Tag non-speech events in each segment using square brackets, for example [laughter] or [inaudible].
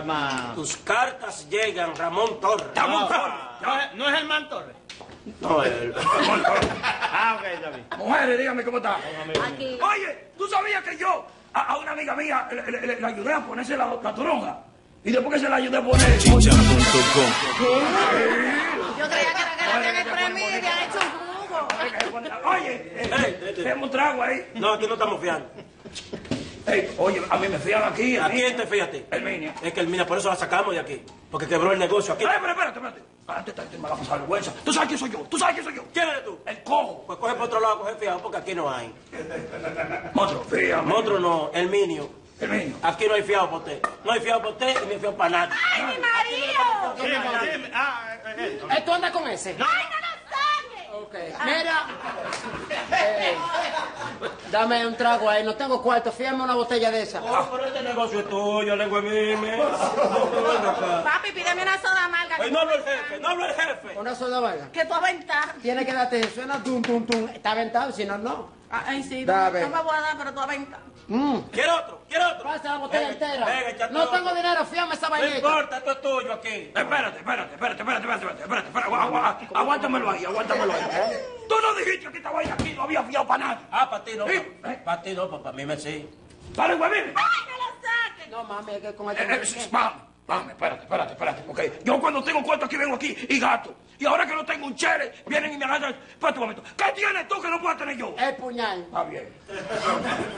llama... Tus cartas llegan, Ramón Torres. Ramón No, Torres. no, es- no es el man Torres. No, el... Ramón Torres. [laughs] Ah, ok, está bien. Mujeres, dígame cómo está. Aquí. Oye, ¿tú sabías que yo a, a una amiga mía le, le- le- le ayudé a ponerse la, la toronja? Y después que se la ayudé a poner... Chicha.com. Yo creía que era que la habían exprimido y habían hecho un jugo. Oye, eh, eh, [laughs] tenemos un trago ahí. No, aquí no estamos fiando. [laughs] Oye, a mí me fían aquí. ¿A mí. quién te fíjate? El Minia. Es que el Mina, por eso la sacamos de aquí. Porque quebró el negocio aquí. Ay, pero espérate, espérate. Antes te, te me va a pasar vergüenza. ¿Tú sabes quién soy yo? ¿Tú sabes quién soy yo? ¿Quién eres tú? El cojo. Pues coge por otro lado, coge fiado, porque aquí no hay. [laughs] Otro, fíjame. Monstruo no, el Minio. El Minia. Aquí no hay fiado por usted. No hay fiado por usted y no hay fiado para nadie. ¡Ay, mi marido! Dime, dime. Ah, eh, eh, Eh, ¿Tú andas con ese? ¡Ay, no lo saques! Ok. Mira. Eh, [laughs] dame un trago ahí. No tengo cuarto. Fíjame una botella de esa. Oh, pero este negocio es tuyo, lengua mime. [laughs] Papi, pídeme una soda amarga. Ay, no hablo el jefe, no hablo el jefe. Una soda vaga. Que tú aventas. Tiene que darte. Suena tum, tum, tum. Está aventado, si no, no. Ay, sí, Da, no, ve. no me voy a dar, pero tú aventas. Mm. ¿Quiere otro? ¿Quiere otro? Pasa la botella Venga, entera. venga, no otro. tengo dinero. Fíjame esa No vainita. importa, esto es tuyo aquí. Espérate, espérate, espérate, espérate, espérate, espérate, espérate, agu- agu- aguántamelo ahí, aguántamelo ahí. Tú no dijiste que esta vaina aquí no había fiado para nadie. Ah, para ti no. Sí. Para ti no, para mí me sí. Dale, huevín. ¡Ay, no lo saques! No, mami, es que con Eh, esto. eh, shh, Vamos, vamos, espérate, espérate, espérate. Porque yo cuando tengo cuarto aquí vengo aquí y gasto. Y ahora que no tengo un chere, vienen y me agarran. Espérate un momento. ¿Qué tienes tú que no puedas tener yo? El puñal. Está bien.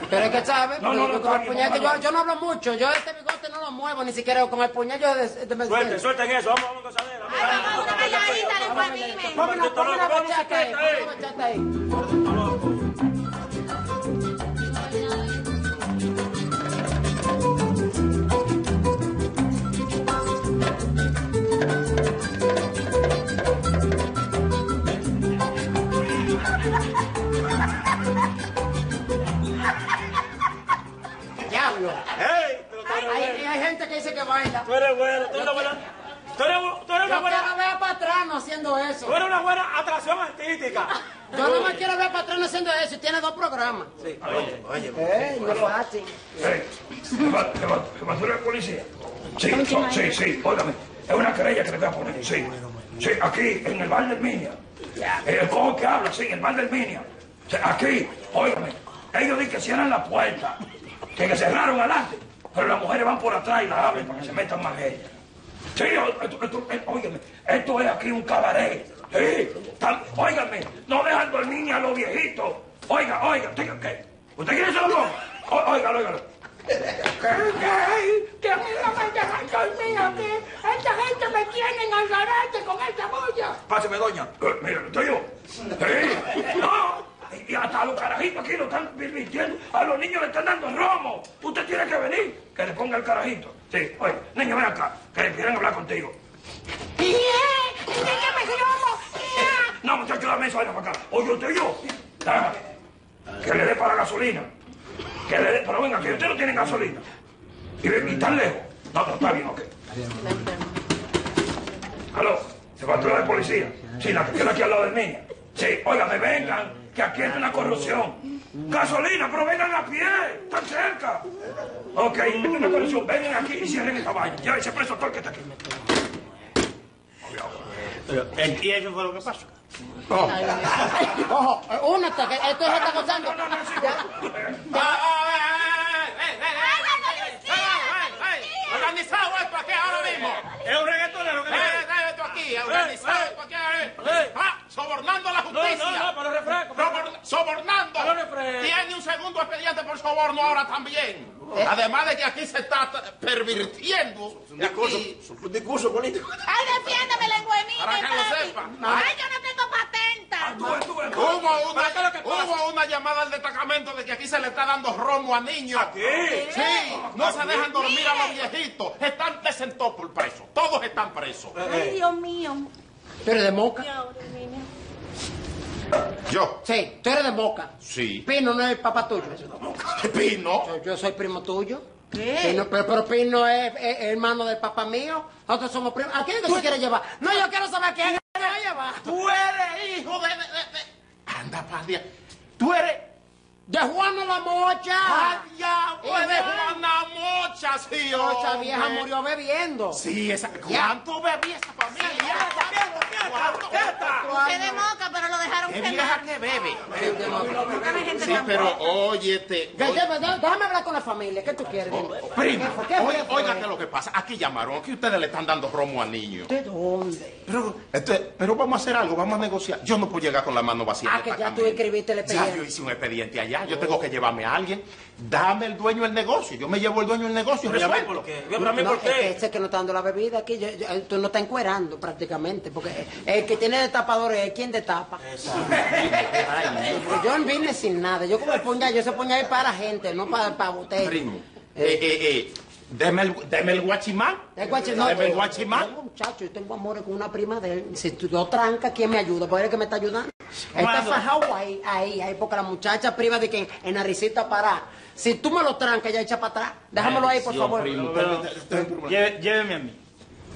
Pero es que sabes, No, no, no, con el bien, puñal que yo, yo no hablo mucho. Yo este bigote no lo muevo, ni siquiera con el puñal yo de, Suelten, suelten eso, vamos, vamos a gozadera. Ponme una, bachata ahí, Sí, so- sí, sí, óigame. Es una querella que le voy a poner. Sí, sí, aquí, en el bar del Minia. El cojo que habla, sí, en el bar del Minia. Sí, aquí, óigame. Ellos dicen que cierran la puerta. Que, que cerraron adelante. Pero las mujeres van por atrás y la abren para que se metan más ellas. Sí, esto, esto- eh, óigame, esto es aquí un cabaret. Sí, tan- óigame, no dejan dormir ni a los viejitos. Oiga, oiga, ¿usted qué? ¿Usted quiere se lo ponga? O- Óigalo, óigalo. [laughs] ¿Qué, qué? Que a mí no me dejan dormir aquí. Esta gente me tienen al garete con esta boya. Páseme, doña. Eh, mira, estoy yo. Sí, no. Y- hasta a los carajitos aquí lo están permitiendo. A los niños le están dando romo. Usted tiene que venir, que le ponga el carajito. Sí, oye, niño, ven acá, que quieren hablar contigo. No, muchacho, dame esa vaina para acá. Oye, usted yo. Dame. Que le dé para gasolina. Que le dé, pero venga, que usted no tiene gasolina. Y, y tan lejos. No, no, está bien, ok. Aló, se va a de policía. Sí, la que queda aquí al lado del niño. Sí, óigame, vengan, que aquí hay una corrupción. Gasolina, pero vengan a pie, están cerca. Ok, hay una corrupción, vengan aquí y cierren esta vaina. Llévense preso todo el que está aquí. Pero, eh, ¿Y eso fue lo que pasó? Ojo, eh, únete, que esto se está gozando. No, no, no, sí. Organizado esto aquí ahora mismo. Es un reggaetonero que Eh, eh, esto aquí, organizado esto aquí ahora mismo. Ah, sobornando a la justicia. No, no, no, refresco. Sobor- sobornando. Tiene un segundo expediente por soborno ahora también. Además de que aquí se está pervirtiendo. Un discurso, Aquí- un discurso político. ¡Ay, defiéndeme, lengua de mí, Para que lo sepa. ¡Ay, yo no tengo patenta! Tú ves, tú ves. Hubo ¿Para qué es lo que una, pasa? hubo una llamada al destacamento de que aquí se le está dando romo a niños. ¿Qué? Sí, no se dejan dormir a los viejitos. Están presentados por presos. Todos están presos. ¡Ay, Dios mío! ¿Tú eres de Moca? Yo. Sí, tú eres de Moca. Sí. Pino no es papá tuyo. Pino. Yo, yo soy primo tuyo. ¿Qué? Pino, pero, pero Pino es, es- es hermano del papá mío. Nosotros somos primos. ¿A quién es que tú quieres llevar? No, yo quiero saber quién es Tú eres hijo de... de- de- Anda, padre. Tú eres De Juana la Mocha. ¡Ah, diablo! ¡Es de ven. Juana Mocha, sí, hombre. vieja murió bebiendo. Sí, esa... ¿Cuánto bebía esa familia? ¿Cuánto? Usted de moca, pero lo dejaron ¡Qué quemar. vieja que bebe! Sí, pero óyete... Déjame hablar con la familia. ¿Qué tú quieres? ¿Qué fue? oiga, es lo que pasa. Aquí llamaron, aquí ustedes le están dando romo a niños. ¿De dónde? Pero, este, pero vamos a hacer algo, vamos a negociar. Yo no puedo llegar con la mano vacía. Ah, al que ya tú escribiste el expediente. Ya yo hice un expediente allá. Yo tengo que llevarme a alguien. Dame el dueño del negocio. Yo me llevo el dueño del negocio. ¿Y a mí resuelto. por qué? ¿Y a mí No, por es que qué? ese que no está dando la bebida aquí, yo- yo- tú no estás encuerando prácticamente, porque el que tiene destapadores es quien destapa. Yo no vine sin nada, yo como ponía, yo se ponía ahí para la gente, no para, para botella. Primo, eh, eh, eh, deme el, deme el guachimán. El Deme el guachimán. no, muchacho, yo tengo amores con una prima de él. Si tú lo trancas, ¿quién me ayuda? Porque él es el que me está ayudando. Está fajado ahí, ahí, ahí, porque la muchacha prima de que en la risita para. Si tú me lo trancas, ya echa para atrás. Déjamelo ahí, por Dios, favor. lléveme a mí.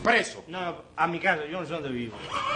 Preso. No, a mi casa, yo no sé dónde vivo.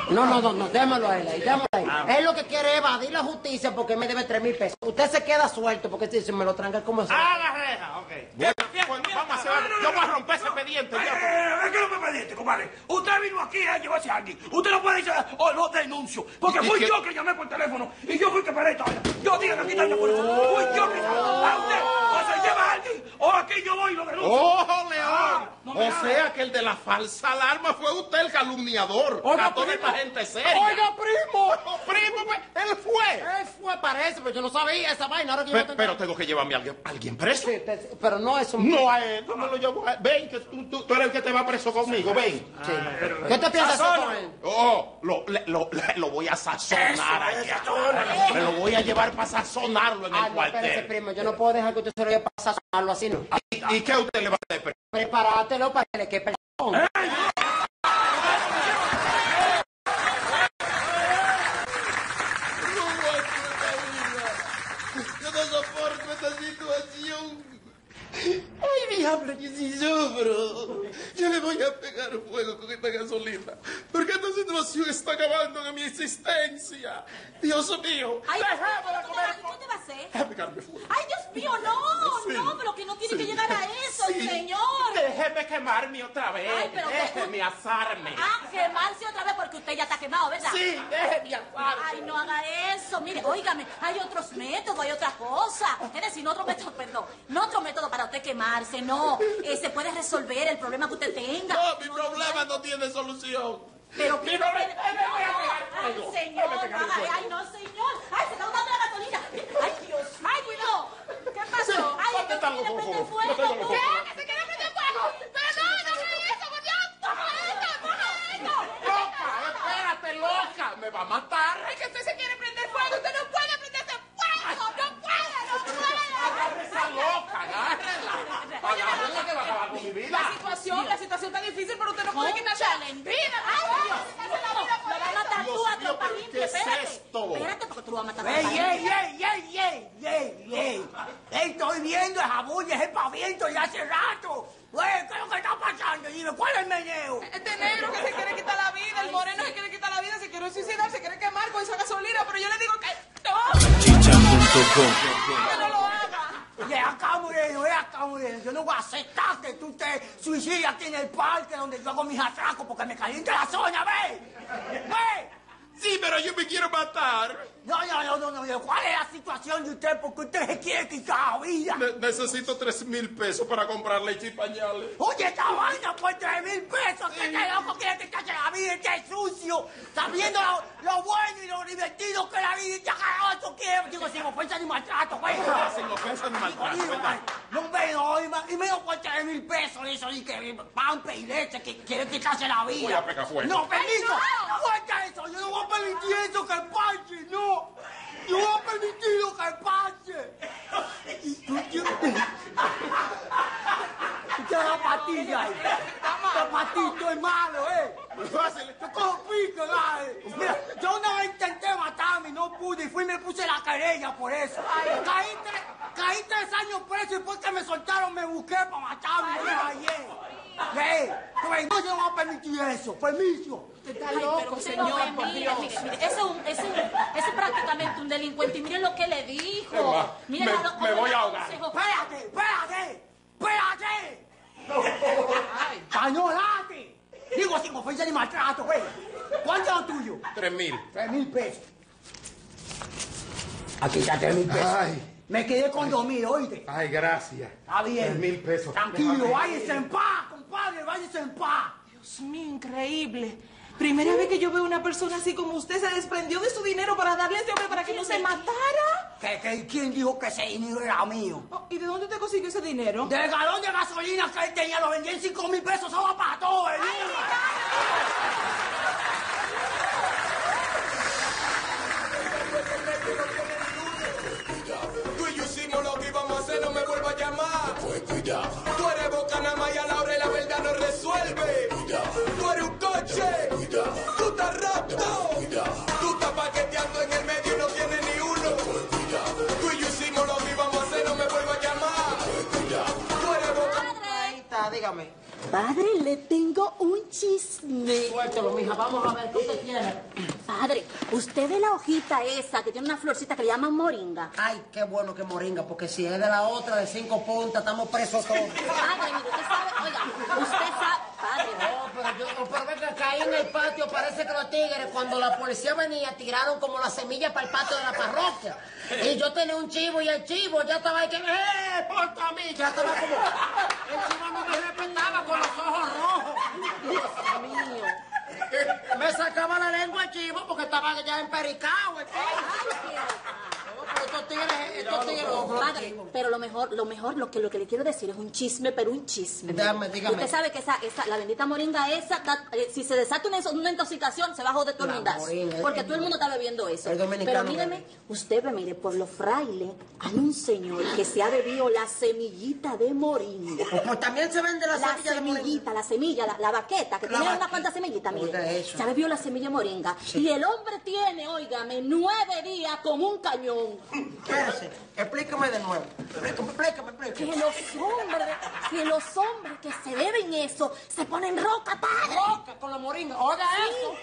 No, no, no, no, démelo a él ahí, démelo ahí. Ah. Él lo que quiere es evadir la justicia porque él me debe tres mil pesos. Usted se queda suelto porque si si me lo tranca como se. ¡Ah, la reja! Ok. Bueno, bueno, vamos a hacer algo. Yo voy a romper ese expediente. Eh, ya. eh, ¿Qué no me pediste, compadre? Usted vino aquí a llevarse a alguien. Usted no puede decir, oh, lo denuncio. Porque ¿Y fui qué? yo que llamé por teléfono y yo fui que paré esta. Yo dije que aquí está policía. Fui yo que a usted. O se lleva a alguien o aquí yo voy y lo denuncio. ¡Oh, León! no me o sea que el de la falsa alarma fue usted el calumniador. Oiga, a toda primo. esta gente seria. Oiga, primo. Oh, primo, pues, él fue. Él fue, parece, pero yo no sabía esa vaina. Ahora que yo Pe- no tengo- pero tengo que llevarme a alguien, alguien preso. Sí, te- pero no es un... No a él, no me lo llevo a él. Ven, que tú, tú- tú eres el que te va preso conmigo, ven. Sí. ¿Qué te piensas él? Oh, lo, voy a sazonar allá. Me lo voy a llevar para sazonarlo en Ah, el no, espérese, cuartel. primo. Yo no puedo dejar que usted se lo lleve a sazonarlo así, ¿no? ¿Y, y qué usted le va a hacer? Prepárátelo para que le quepe el... Yo no soporto esta situación. Ay, diablo, que si sufro. Yo le voy a pegar fuego con esta gasolina. Situación está acabando en mi existencia. Dios mío. Ay, déjame comer. ¿qué te va a hacer? Déjame fuego. Ay, Dios mío, no, Sí. no, pero que no tiene que llegar a eso, Sí. señor. Déjeme quemarme otra vez. Ay, pero que- déjeme asarme. Ah, quemarse otra vez porque usted ya está quemado, ¿verdad? Sí, déjeme asarme. Ay, no haga eso. Mire, óigame, hay otros métodos, hay otra cosa. Es decir, no otro método, perdón, no otro método para usted quemarse, no. Eh, se puede resolver el problema que usted tenga. No, mi problema no tiene solución. Pero que no Ay, me voy a pegar Ay, señor, Ay, me ay, no, señor. Ay, se está botando la gasolina. Ay, Dios, ay, cuidado. ¿Qué pasó? Ay, ¿dónde están los los ¿Qué? ¿Que se quiere prender fuego? Pero no, no haga eso, por Dios. Eso, no haga eso. Loca, espérate, loca. Me va a matar. Ay, que usted se quiere prender fuego. Usted no puede prenderse fuego. No puede, no puede. Esa loca, agárrela. Agárrela que va a acabar con mi vida. La situación, la situación está difícil, pero usted no puede quitarse vida. Ay, Dios, lo va a matar tú a Dios mío, tropa pero limpia. ¿qué es Espérate. porque tú lo vas a matar a ¡Ey, ey, limpia. ey, ey, ey, ey, ey! Estoy viendo esa bulla, ese paviento ya hace rato. Güey, ¿qué es lo que está pasando? Dime, ¿cuál es el meneo? Este negro que se quiere quitar la vida, el moreno se quiere quitar la vida, se quiere suicidar, se quiere quemar con esa gasolina, pero yo le digo que no, Chicha.com. que no lo haga. Oye, acá, Moreno, ve acá, Moreno. Yo no voy a aceptar que tú te suicides aquí en el parque donde yo hago mis atracos porque me calienta la zona, ¿ve? ¿Ve? Sí, pero yo me quiero matar. No, no, no, no, no. ¿Cuál es la situación de usted? Porque usted se quiere quitar la vida. Ne- necesito tres mil pesos para comprar leche y pañales. Oye, esta vaina por tres mil pesos. Que este loco quiere quitarse la vida, este sucio. Sabiendo lo, lo bueno y lo divertido que la vida. Este carajo quiere. Digo, sin ofensa ni maltrato, güey. Sin ofensa ni maltrato. No me no, y me- y menos por tres mil pesos eso y que pampe y leche que quiere quitarse la vida. Voy a pegar fuego. No, permiso. Suelta eso. Yo no voy a permitir eso que pase, no. Yo voy a permitir lo que pase. Usted la patilla ahí. Este patito es malo, ¿eh? Fácil. Yo cojo pico, dale. Mira, yo una vez intenté matarme y no pude y fui y me puse la querella por eso. Caí tres años preso y después que me soltaron me busqué para matarme. Ayer. ¿Qué? Pues no, yo no voy a permitir eso. Permiso. Está Ay, pero loco, usted señor, por mire, Dios. mire, mire, ese es un- ese es un- ese es prácticamente un delincuente y miren lo que le dijo. Miren me- voy le a ahogar. Espérate, espérate, espérate. Cañolate. Digo sin ofensa ni maltrato, güey. ¿Cuánto es lo tuyo? Tres mil. Tres mil pesos. Aquí está tres mil pesos. Ay. Me quedé con dos mil, oíste. Ay, gracias. Está bien. Tres mil pesos. Tranquilo, váyase en paz, compadre, váyase en paz. Dios mío, increíble. Primera vez que yo veo una persona así como usted se desprendió de su dinero para darle a ese hombre para que no se matara. ¿Qué, qué, quién dijo que ese dinero era mío? Oh, ¿Y de dónde usted consiguió ese dinero? Del galón de gasolina que él tenía, lo vendí en cinco mil pesos, eso va para todo, ¿eh? Tú vamos a ver qué usted quiere. Padre, usted ve la hojita esa que tiene una florcita que le llaman moringa. Ay, qué bueno que moringa, porque si es de la otra de cinco puntas, estamos presos todos. Padre, mire, usted sabe, oiga, usted sabe, padre, No, pero yo, pero venga, caí en el patio, parece que los tigres, cuando la policía venía, tiraron como la semilla para el patio de la parroquia. Y yo tenía un chivo y el chivo ya estaba ahí que, ¡eh, porta a mí! Ya estaba como, el chivo no me respetaba con los ojos rojos. Dios mío. Me sacaba la lengua chivo porque estaba ya empericado. Estos tigres, estos tigres, pero lo mejor, lo mejor, lo que, lo que le quiero decir es un chisme, pero un chisme. Dígame, dígame. Usted sabe que esa, esa, la bendita moringa esa, da- eh, si se desata una, una intoxicación, se va a joder todo el moringa, Porque todo el mundo está bebiendo eso. Pero míreme, usted ve, mire, por los frailes, hay un señor que se ha bebido la semillita de moringa. Pues también se vende la, La semilla de moringa. semillita, la semilla, la, la baqueta, que La tiene baqueta. una cuanta semillita, mire. Se ha bebido la semilla de moringa. Y el hombre tiene, óigame, nueve días con un cañón. Espérese, explícame de nuevo. Explícame, explícame, Que explícame. los hombres, que los hombres que se beben eso, se ponen roca, padre. Roca con la moringa. Oiga eso.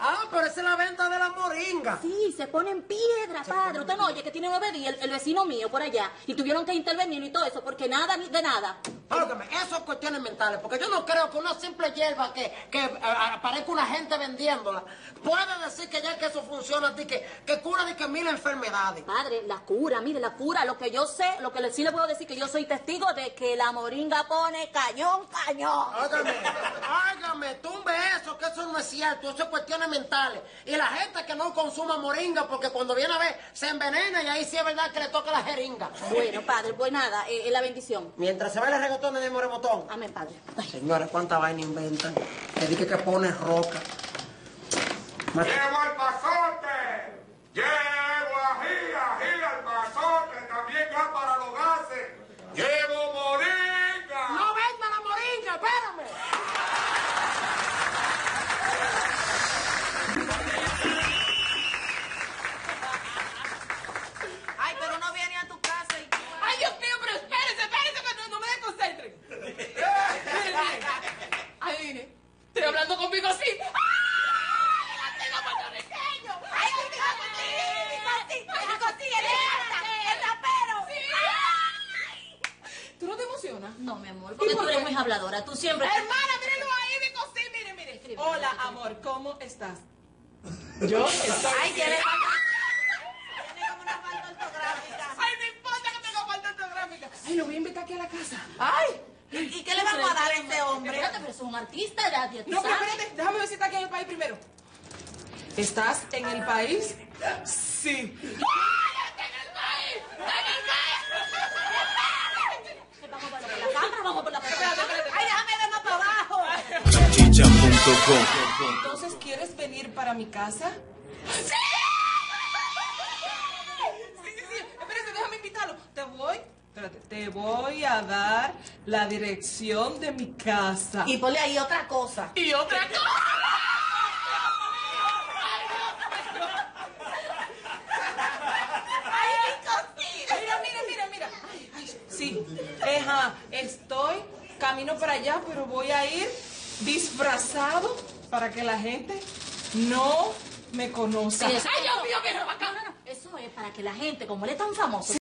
Ah, pero esa es la venta de la moringa. Sí, se ponen piedra, padre. Usted no oye que tiene nueve días el, el vecino mío por allá y tuvieron que intervenir y todo eso porque nada ni de nada. Óigame, eso es cuestiones mentales, porque yo no creo que una simple hierba que, que eh, aparezca una gente vendiéndola pueda decir que ya que eso funciona, que, que cura de que mil enfermedades. Padre, la cura, mire, la cura, lo que yo sé, lo que le, sí le puedo decir que yo soy testigo de que la moringa pone cañón, cañón. Óigame, óigame, tumbe eso, que eso no es cierto, eso es cuestiones mentales. Y la gente que no consuma moringa, porque cuando viene a ver, se envenena y ahí sí es verdad que le toca la jeringa. Bueno, padre, pues nada, eh, eh, la bendición. Mientras se baila el reggaetón de Moremotón. Amén, padre. Ay, señores, cuánta vaina inventan. Que dije que pone roca. Llevo el pasote, llevo ají, ají al pasote, también ya para los gases. Llevo moringa. ¡No venda la moringa! ¡Espérame! Ay, pero no viene a tu casa y... Ay, Dios mío, pero espérense, espérense, que no, no me desconcentren. Miren, miren. Ay, mire, estoy hablando conmigo así. ¡Ay, el antiguo puertorriqueño! ¡Ay, el antiguo puertorriqueño! ¡El rapero! ¿Tú no te emocionas? No, mi amor, porque ¿Y por tú eres qué? muy habladora. Tú siempre... Hermana, mírenlo ahí, mi cosí, mire, mire. Hola, amor, ¿cómo estás? Yo estoy... Ay, tiene... Tiene como una falta ortográfica. Ay, no importa que tenga falta ortográfica. Ay, lo voy a invitar aquí a la casa. Ay. ¿Y, y qué le vamos a dar a este Espérate, pero es un artista, ya, ya tú No, pero sabes. espérate, déjame ver si está aquí en el país primero. ¿Estás en el país? Sí. ¡Ay, está en el país! ¡Está en el país! Vamos por la cámara, vamos por la cámara. Ay, déjame ver más para abajo. Salchicha.com. Entonces, ¿quieres venir para mi casa? Sí, sí, sí. Espérate, déjame invitarlo. Te voy, espérate, te voy a dar la dirección de mi casa. Y ponle ahí otra cosa. Y otra cosa. Ay. Mira, mira, mira, mira. sí. Estoy camino para allá, pero voy a ir disfrazado para que la gente no me conozca. Sí, eso- ¡Ay, Dios mío, qué. Eso es para que la gente, como él es tan famoso,